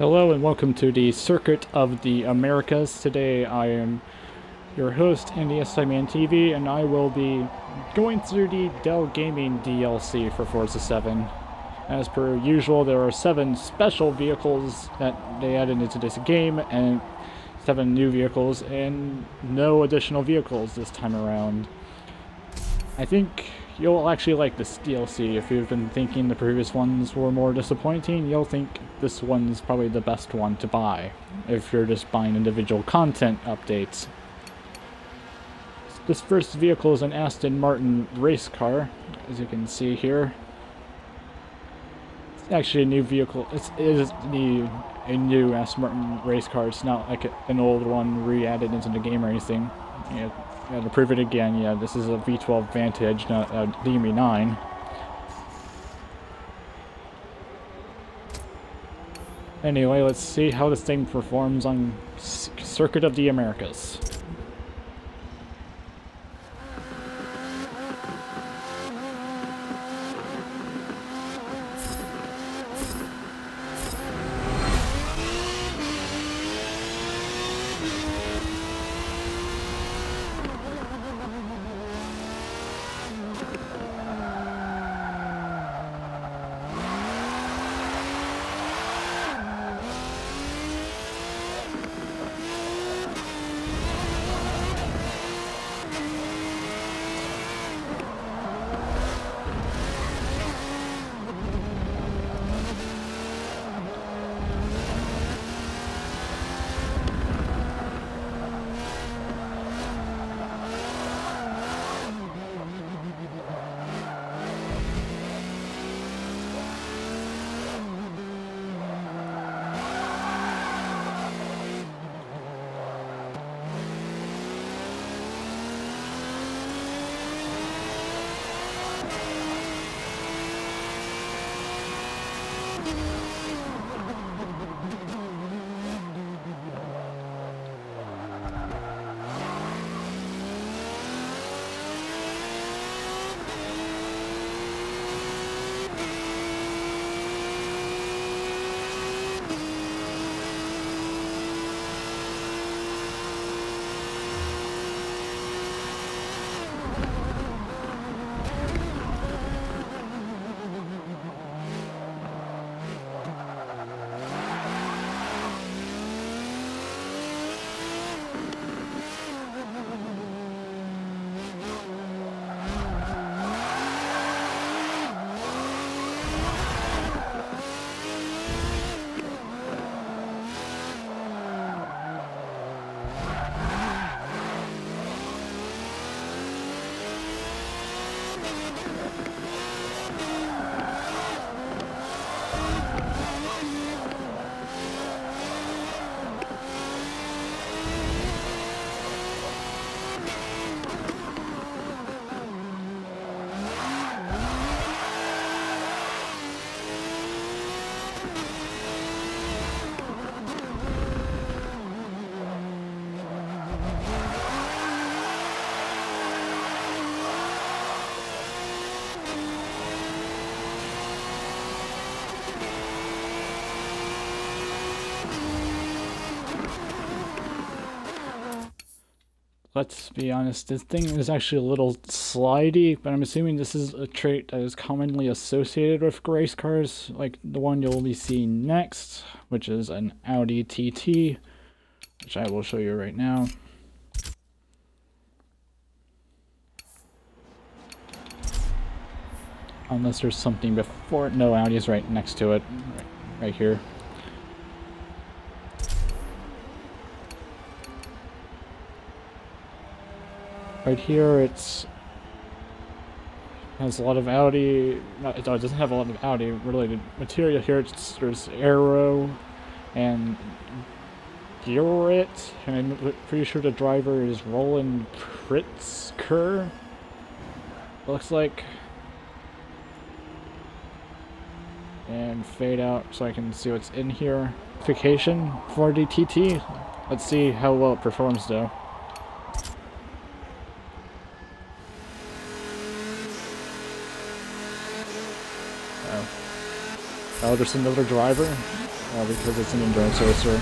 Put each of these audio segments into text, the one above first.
Hello and welcome to the Circuit of the Americas. Today I am your host, Andy Man TV, and I will be going through the Dell Gaming DLC for Forza 7. As per usual, there are seven special vehicles that they added into this game, and seven new vehicles, and no additional vehicles this time around. I think you'll actually like this DLC. If you've been thinking the previous ones were more disappointing, you'll think this one's probably the best one to buy. If you're just buying individual content updates. This first vehicle is an Aston Martin race car, as you can see here. It's actually a new vehicle. It's, it is the, a new Aston Martin race car. It's not like an old one re-added into the game or anything. To prove it again, yeah, this is a V12 Vantage, not a DBR9. Anyway, let's see how this thing performs on Circuit of the Americas. Let's be honest, this thing is actually a little slidey, but I'm assuming this is a trait that is commonly associated with race cars, like the one you'll be seeing next, which is an Audi TT, which I will show you right now. Unless there's something before, it. no, Audi is right next to it, right, right here. Right here, it's has a lot of Audi. Not, it doesn't have a lot of Audi related material here. It's, there's Aero and Georit, and I'm pretty sure the driver is Roland Pritzker. Looks like. And fade out so I can see what's in here. Vacation for the TT. Let's see how well it performs though. Oh, there's another driver. uh, because it's an endurance racer.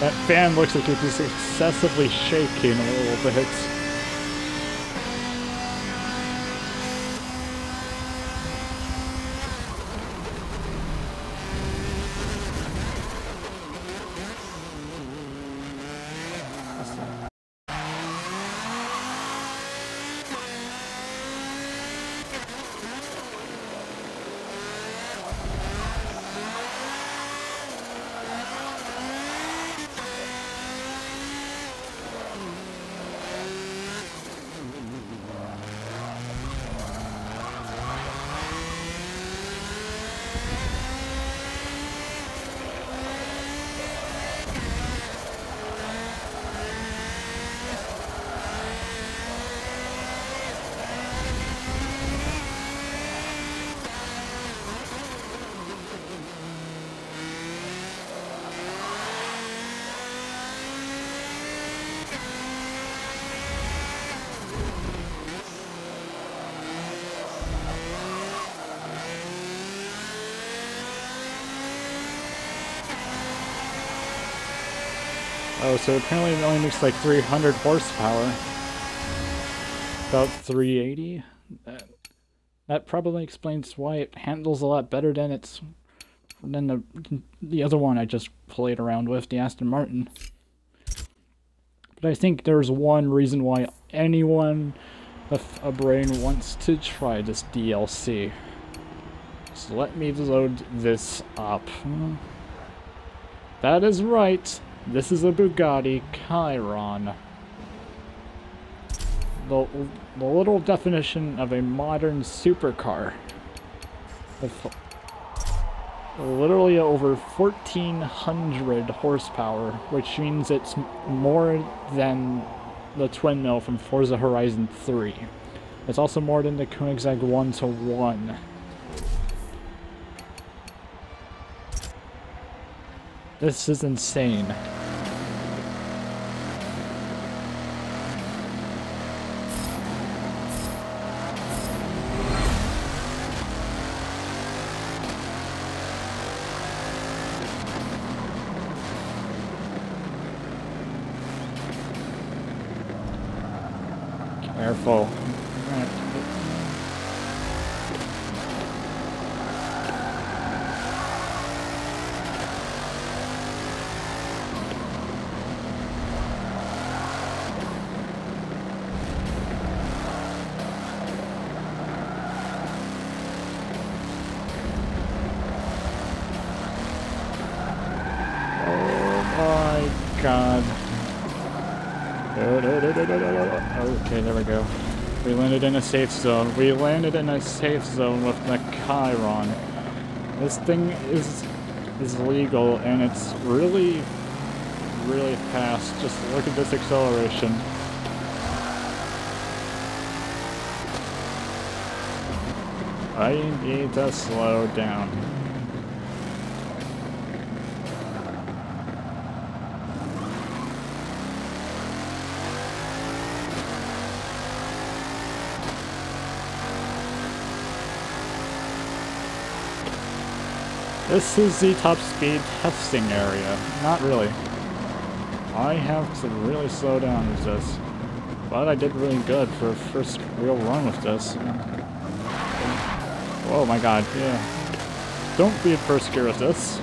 That fan looks like it's just excessively shaking a little bit. Oh, so apparently it only makes like 300 horsepower. About 380? That, that probably explains why it handles a lot better than its than the the other one I just played around with, the Aston Martin. But I think there's one reason why anyone with a brain wants to try this DLC. So let me load this up. That is right. This is a Bugatti Chiron. The, the little definition of a modern supercar. With literally over 1400 horsepower, which means it's more than the twin mill from Forza Horizon 3. It's also more than the Koenigsegg 1 to 1. This is insane. Careful. god. Okay, there we go. We landed in a safe zone. We landed in a safe zone with the Chiron. This thing is is legal and it's really, really fast. Just look at this acceleration. I need to slow down. This is the top speed testing area. Not really. I have to really slow down with this. But I did really good for a first real run with this. Oh my god, yeah. Don't be in first gear with this.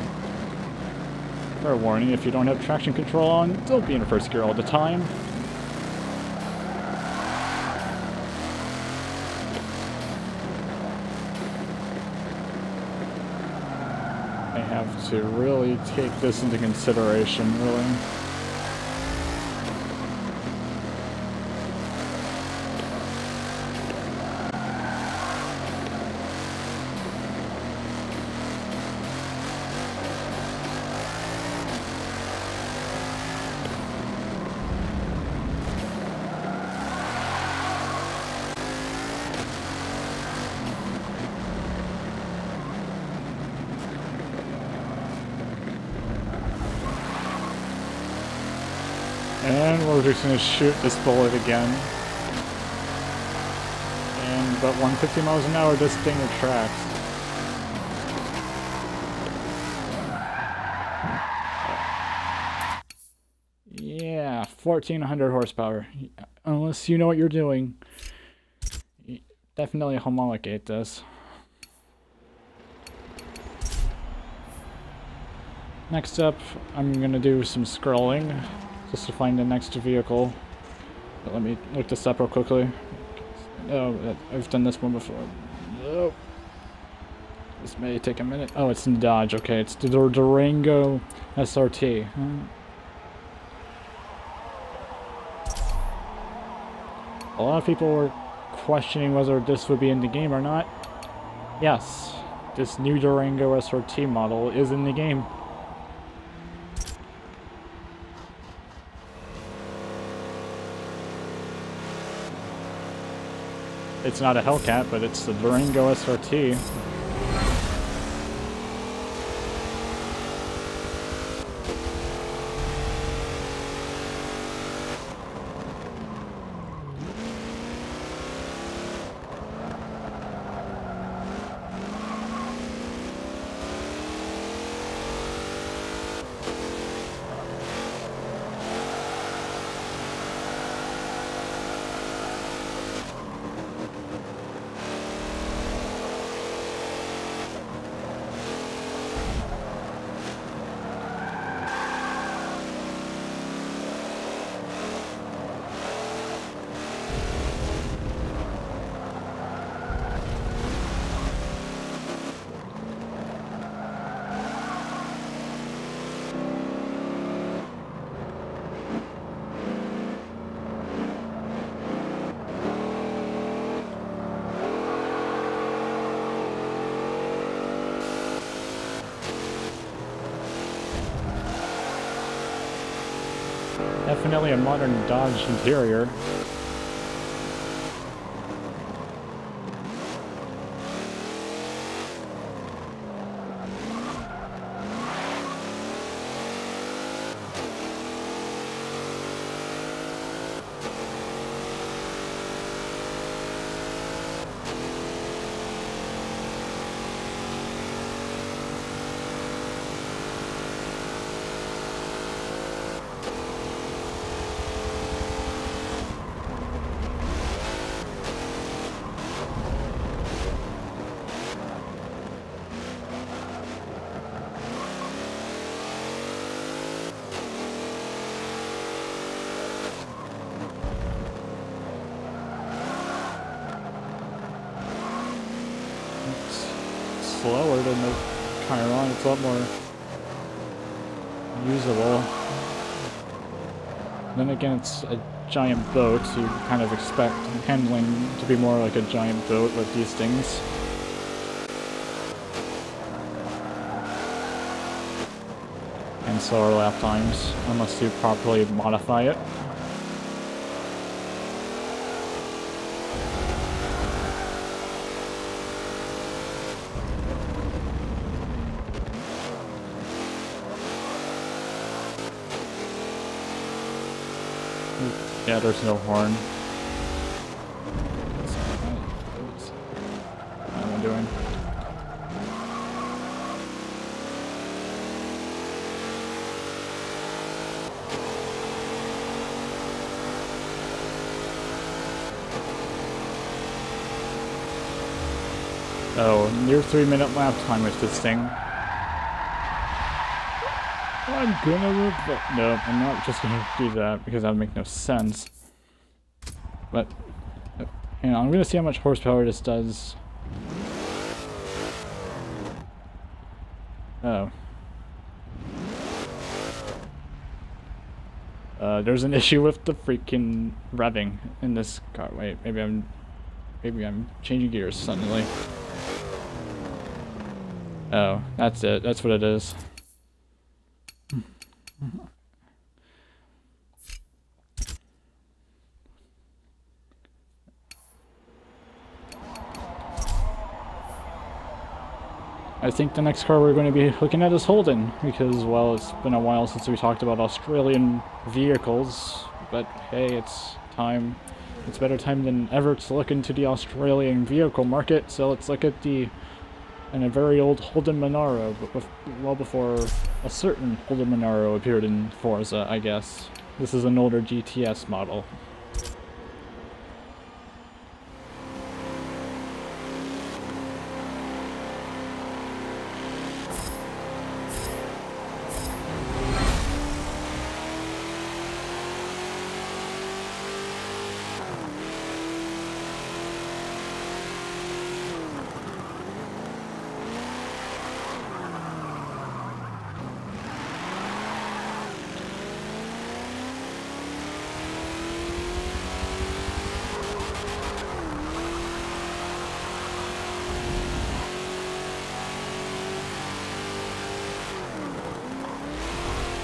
Fair warning, if you don't have traction control on, don't be in first gear all the time. I have to really take this into consideration, really. And we're just gonna shoot this bullet again. And about 150 miles an hour, this thing retracts. Yeah, 1400 horsepower. Unless you know what you're doing. Definitely homologate this. Next up, I'm gonna do some scrolling just to find the next vehicle. But let me look this up real quickly. Oh, I've done this one before. Oh. This may take a minute. Oh, it's in Dodge. Okay, it's the Durango SRT. A lot of people were questioning whether this would be in the game or not. Yes, this new Durango SRT model is in the game. It's not a Hellcat, but it's the Durango SRT. Definitely a modern Dodge interior. Slower than the Chiron. It's a lot more usable. Then again, it's a giant boat, so you kind of expect handling to be more like a giant boat with these things. And slower lap times, unless you properly modify it. Yeah, there's no horn. Am I doing? Oh, near three minute lap time with this thing. I'm gonna but no, I'm not just gonna do that because that would make no sense. But, you know, I'm gonna see how much horsepower this does. Oh. Uh, there's an issue with the freaking revving in this car. Wait, maybe I'm, maybe I'm changing gears suddenly. Oh, that's it. That's what it is. I think the next car we're going to be looking at is Holden, because, well, it's been a while since we talked about Australian vehicles, but hey, it's time, it's better time than ever to look into the Australian vehicle market, so let's look at the, and a very old Holden Monaro, well before a certain Holden Monaro appeared in Forza, I guess. This is an older GTS model.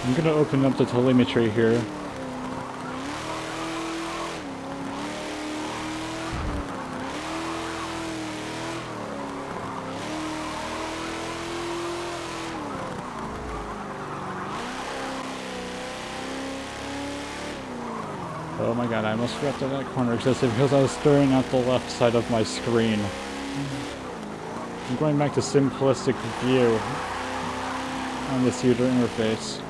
I'm gonna open up the telemetry here. Oh my god, I almost forgot that that corner existed because I was staring at the left side of my screen. I'm going back to simplistic view on this user interface.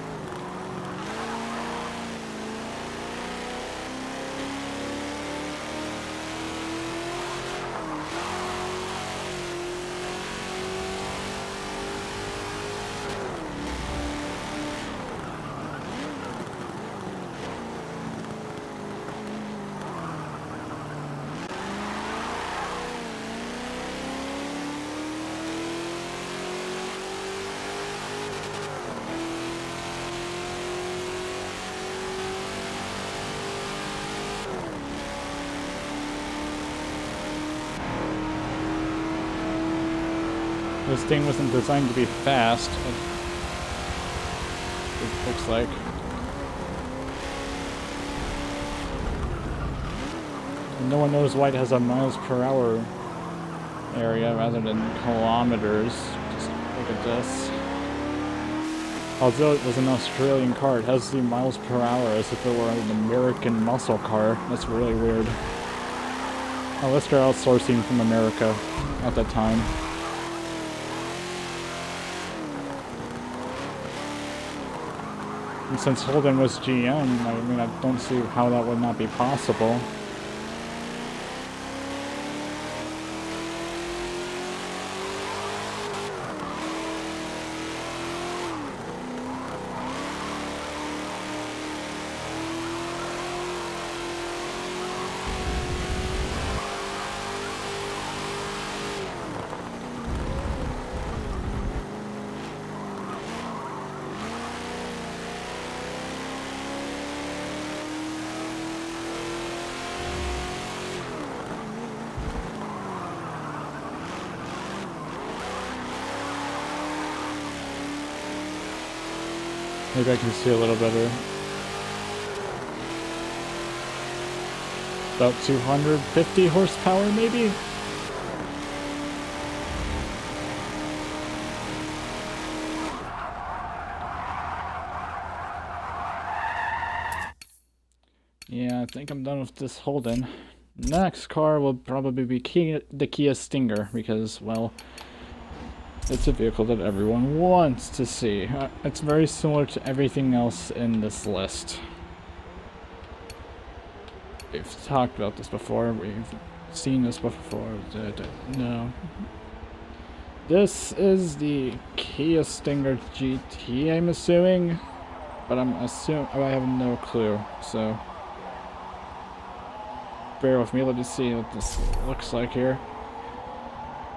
This thing wasn't designed to be fast. It looks like. no one knows why it has a miles per hour area rather than kilometers. Just look at this. Although it was an Australian car, it has the miles per hour as if it were an American muscle car. That's really weird. Oh, Unless they're outsourcing from America at that time. Since Holden was GM, I mean, I don't see how that would not be possible. I can see a little better. About 250 horsepower, maybe? Yeah, I think I'm done with this Holden. Next car will probably be Kia, the Kia Stinger, because, well, it's a vehicle that everyone wants to see. Uh, it's very similar to everything else in this list. We've talked about this before, we've seen this before. No. This is the Kia Stinger GT, I'm assuming, but I'm assuming I have no clue. So bear with me. Let me see what this looks like here.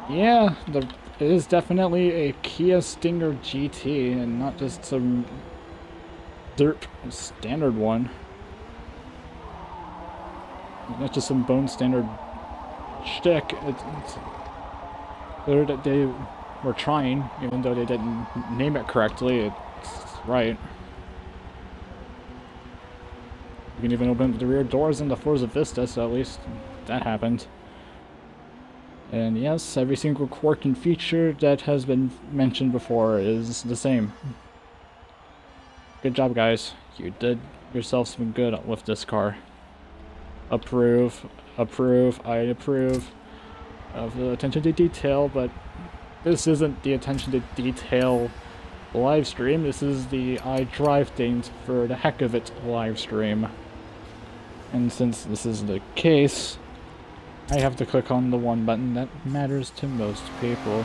Yeah, the, it is definitely a Kia Stinger GT and not just some dirt standard one. Not just some bone standard shtick. It's, it's, they were trying, even though they didn't name it correctly. It's right. You can even open the rear doors in the Forza Vista, so at least that happened. And yes, every single quirk and feature that has been mentioned before is the same. Good job, guys. You did yourself some good with this car. Approve, approve, I approve of the attention to detail, but this isn't the attention to detail live stream. This is the I drive things for the heck of it live stream. And since this is the case, I have to click on the one button that matters to most people.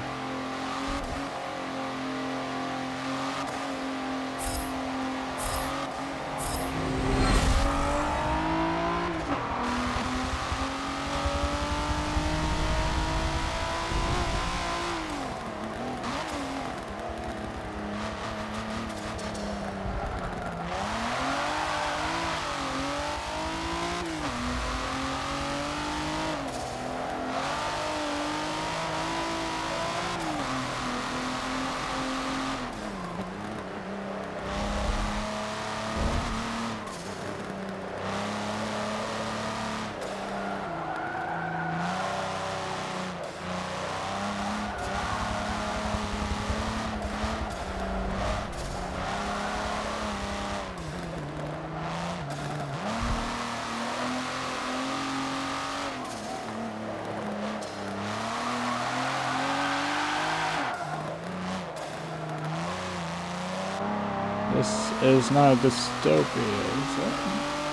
This is not a dystopia,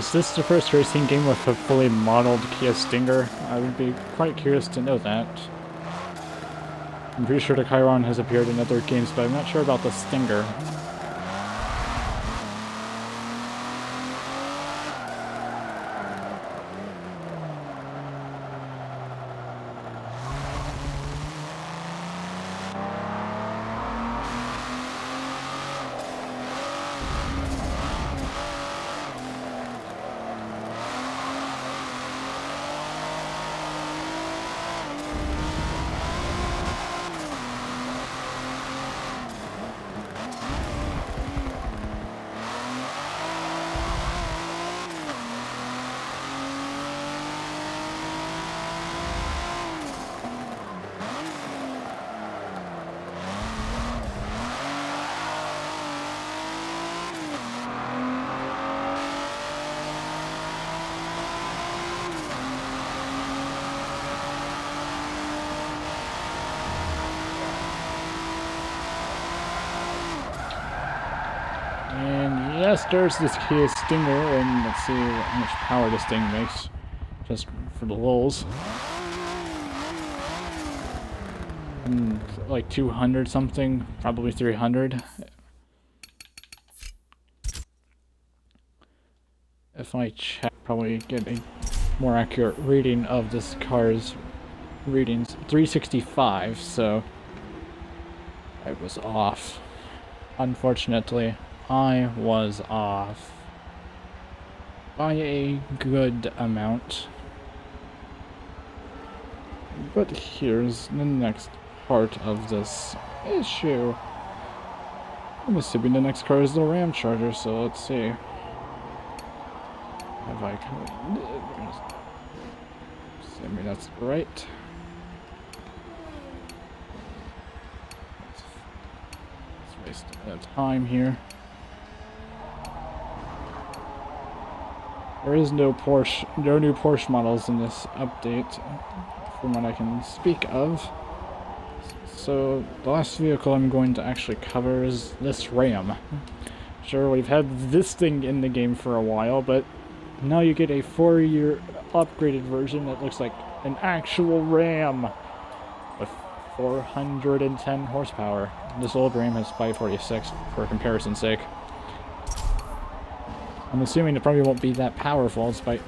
is this the first racing game with a fully modeled Kia Stinger? I would be quite curious to know that. I'm pretty sure the Chiron has appeared in other games, but I'm not sure about the Stinger. And there's this Kia Stinger, and let's see how much power this thing makes, just for the lulz. And like 200 something, probably 300. If I check, probably get a more accurate reading of this car's readings. 365, so I was off, unfortunately. I was off by a good amount. But here's the next part of this issue. I'm assuming the next car is the Ramcharger, so let's see. Have I assuming that's right. Let's waste a time here. There is no Porsche, no new Porsche models in this update, from what I can speak of. So, the last vehicle I'm going to actually cover is this Ram. Sure, we've had this thing in the game for a while, but now you get a four-year upgraded version that looks like an actual Ram with 410 horsepower. This old Ram has 546 for comparison's sake. I'm assuming it probably won't be that powerful despite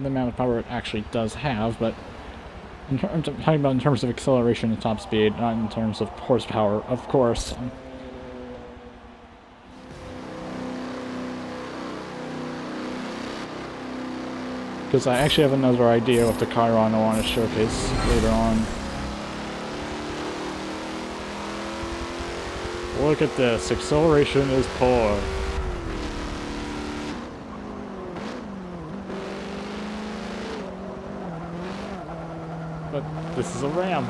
the amount of power it actually does have, but in terms of, talking about in terms of acceleration and top speed, not in terms of horsepower, of course. Because I actually have another idea with the Chiron I want to showcase later on. Look at this, acceleration is poor. This is a ram.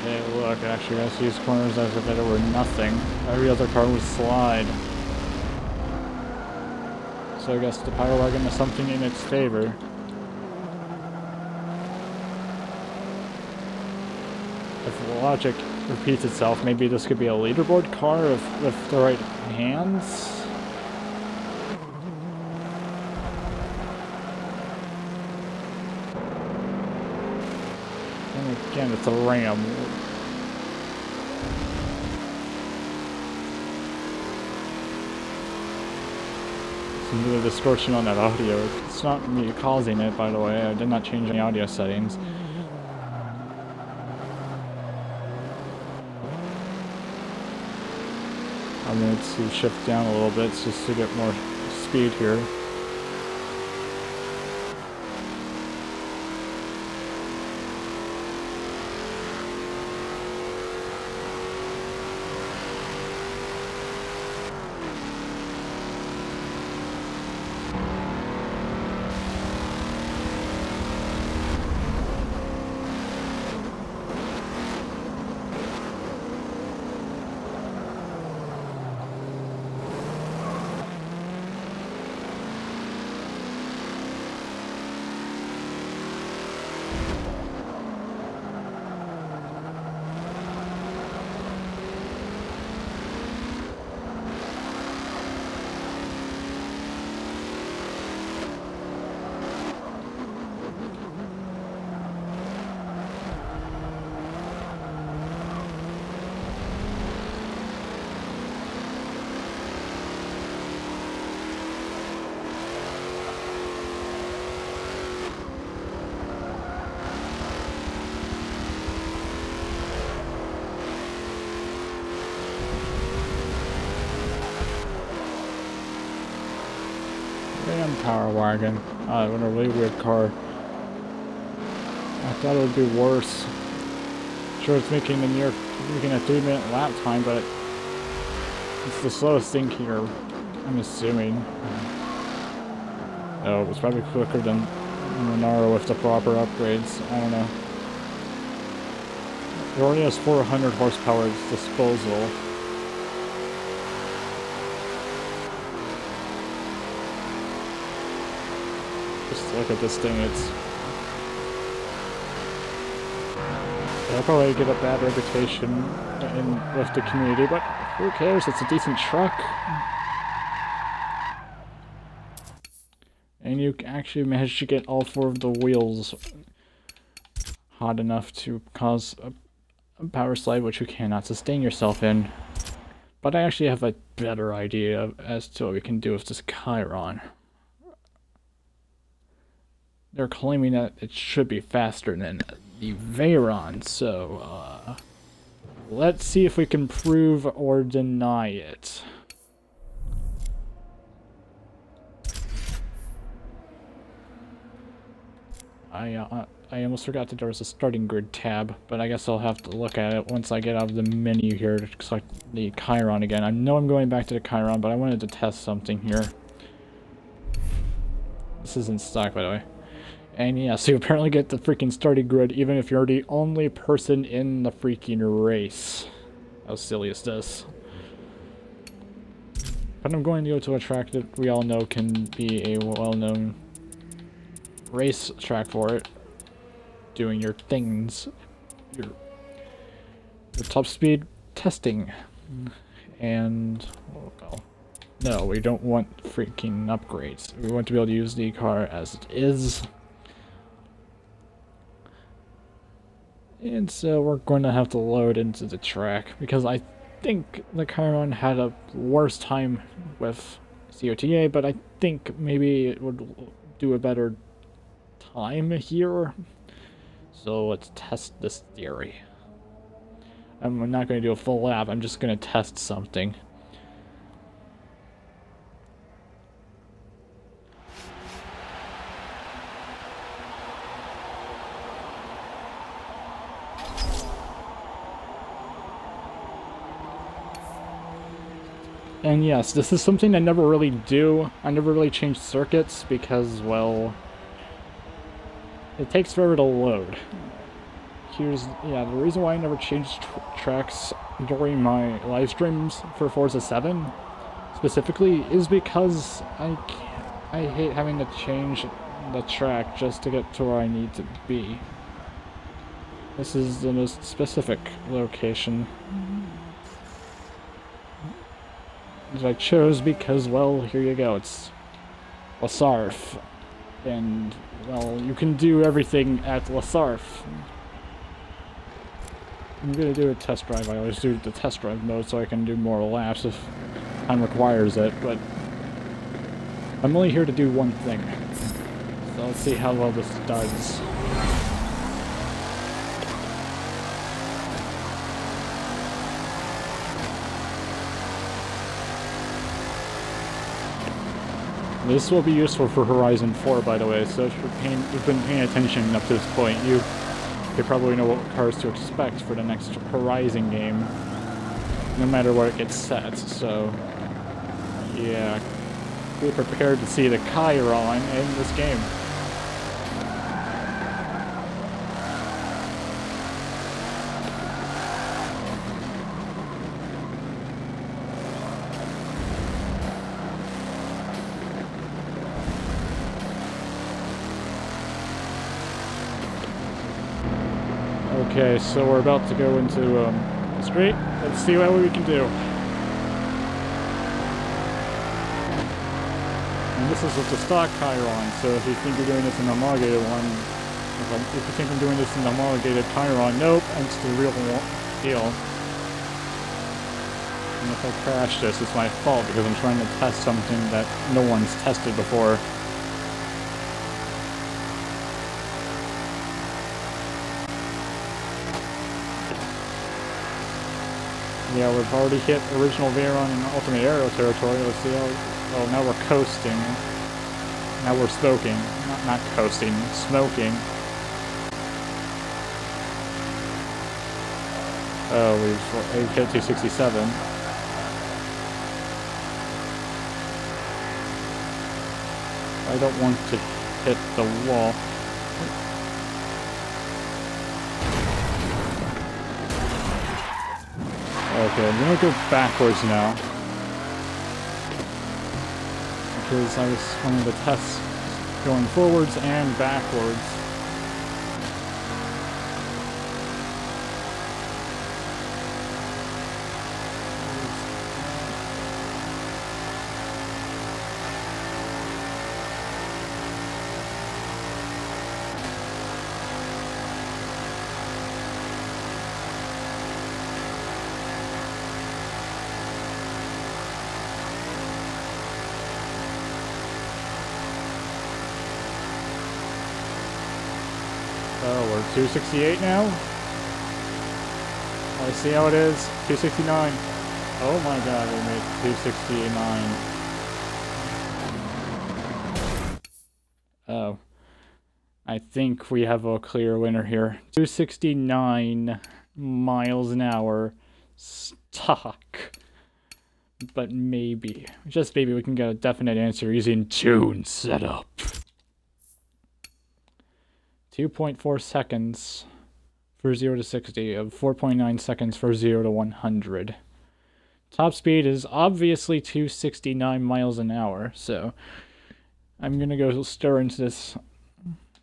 Okay, look, actually, I see these corners as if it were nothing. Every other car would slide. So I guess the Power Wagon is something in its favor. If the logic repeats itself, maybe this could be a leaderboard car if, with the right hands? And again, it's a ram. The distortion on that audio. It's not me causing it, by the way. I did not change any audio settings. I'm going to shift down a little bit just to get more speed here. Power Wagon. Uh, a really weird car. I thought it would be worse. Sure, it's making a near making a three minute lap time, but it's the slowest thing here. I'm assuming. Oh, it's probably quicker than Monaro with the proper upgrades. I don't know. It already has 400 horsepower at its disposal. Look at this thing, it's... I'll probably get a bad reputation in, with the community, but who cares, it's a decent truck. And you actually managed to get all four of the wheels hot enough to cause a, a power slide which you cannot sustain yourself in. But I actually have a better idea as to what we can do with this Chiron. They're claiming that it should be faster than the Veyron, so uh, let's see if we can prove or deny it. I uh, I almost forgot that there was a starting grid tab, but I guess I'll have to look at it once I get out of the menu here to select the Chiron again. I know I'm going back to the Chiron, but I wanted to test something here. This isn't stock, by the way. And yeah, so you apparently get the freaking starting grid even if you're the only person in the freaking race. How silly is this? But I'm going to go to a track that we all know can be a well-known race track for it. Doing your things. Your, your top speed testing. And, oh, well, no, we don't want freaking upgrades. We want to be able to use the car as it is. And so we're going to have to load into the track because I think the Chiron had a worse time with COTA, but I think maybe it would do a better time here. So let's test this theory. I'm not going to do a full lap, I'm just going to test something. And yes, this is something I never really do. I never really change circuits because, well, it takes forever to load. Here's, yeah, the reason why I never changed tr tracks during my live streams for Forza 7 specifically is because I, I hate having to change the track just to get to where I need to be. This is the most specific location mm-hmm. That I chose because, well, here you go, it's La Sarthe. And, well, you can do everything at La Sarthe. I'm gonna do a test drive. I always do the test drive mode so I can do more laps if time requires it, but I'm only here to do one thing. So let's see how well this does. This will be useful for Horizon 4, by the way, so if you've been paying attention up to this point, you, you probably know what cars to expect for the next Horizon game, no matter where it gets set, so, yeah, be prepared to see the Chiron in this game. Okay, so we're about to go into um, the street. Let's see what we can do. And this is with the stock Chiron, so if you think you're doing this in the homologated one, if, if you think I'm doing this in the homologated Chiron, nope, it's the real deal. And if I crash this, it's my fault because I'm trying to test something that no one's tested before. Yeah, we've already hit original Veyron and Ultimate Aero territory. Let's see how... Oh, now we're coasting. Now we're smoking. Not, not coasting, smoking. Oh, we've, we've hit 267. I don't want to hit the wall. Okay, I'm gonna go backwards now. Because I was wanting to test going forwards and backwards. We're 268 now? I see how it is. 269. Oh my god, we made 269. Oh. I think we have a clear winner here. 269 miles an hour stock. But maybe, just maybe we can get a definite answer using tune setup. 2.4 seconds for 0 to 60 uh, of 4.9 seconds for 0 to 100. Top speed is obviously 269 miles an hour, so I'm gonna go stir into this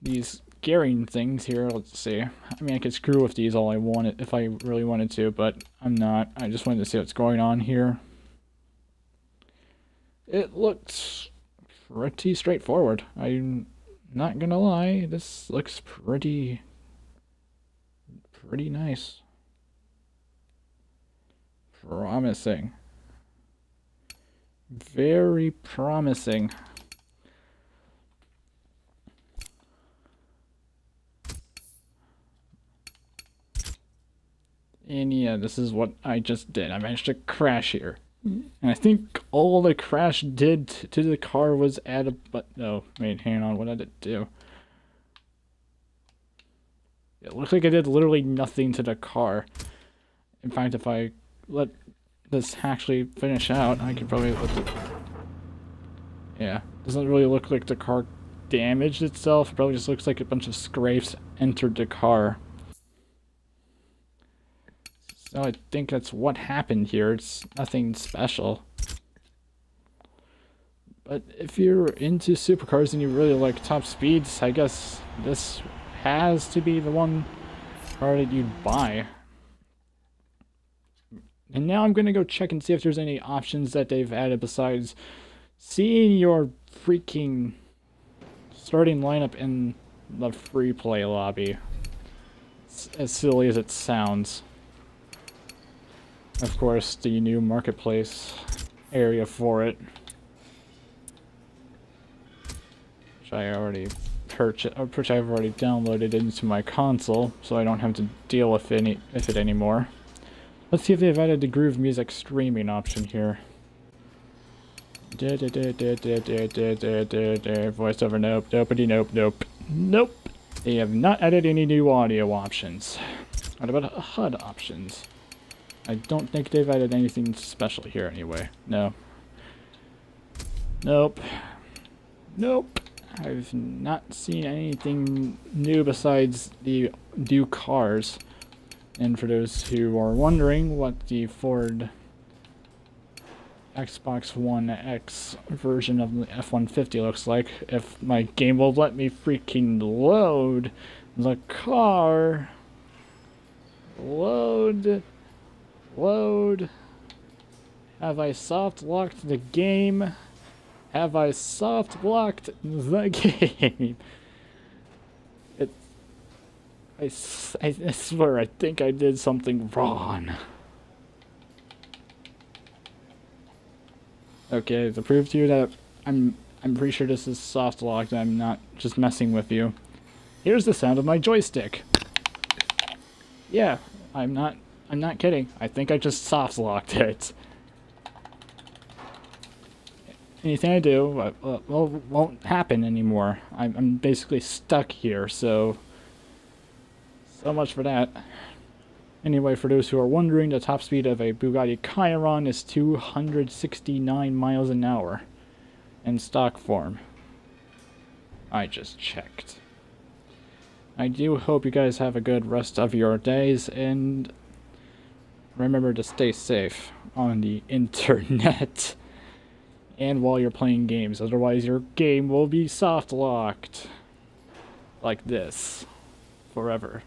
these gearing things here. Let's see. I mean, I could screw with these all I wanted if I really wanted to, but I'm not. I just wanted to see what's going on here. It looks pretty straightforward. I'm not gonna lie. This looks pretty, pretty nice. Promising. Very promising. And yeah, this is what I just did. I managed to crash here. And I think all the crash did to the car was add a but no, wait, hang on, what did it do? It looks like I did literally nothing to the car. In fact, if I let this actually finish out, I could probably let the... Yeah, doesn't really look like the car damaged itself. It probably just looks like a bunch of scrapes entered the car. So I think that's what happened here. It's nothing special. But if you're into supercars and you really like top speeds, I guess this has to be the one car that you'd buy. And now I'm going to go check and see if there's any options that they've added besides seeing your freaking starting lineup in the free play lobby. It's as silly as it sounds of course, the new marketplace area for it. Which I already purchased, uh, which I've already downloaded into my console, so I don't have to deal with any with it anymore. Let's see if they've added the Groove Music streaming option here. Voiceover, nope, nobody, nope, nope, nope. They have not added any new audio options. What about HUD options? I don't think they've added anything special here anyway. No. Nope. Nope. I've not seen anything new besides the new cars. And for those who are wondering what the Ford Xbox One X version of the F-150 looks like, if my game will let me freaking load the car. Load Load. Have I soft locked the game? Have I soft locked the game? It. I, I, I swear, I think I did something wrong. Okay, to prove to you that I'm I'm pretty sure this is soft locked I'm not just messing with you. Here's the sound of my joystick. Yeah, I'm not I'm not kidding. I think I just soft locked it. Anything I do, uh, well, won't happen anymore. I'm, I'm basically stuck here, so... So much for that. Anyway, for those who are wondering, the top speed of a Bugatti Chiron is 269 miles an hour in stock form. I just checked. I do hope you guys have a good rest of your days, and remember to stay safe on the internet and while you're playing games. Otherwise, your game will be soft locked like this forever.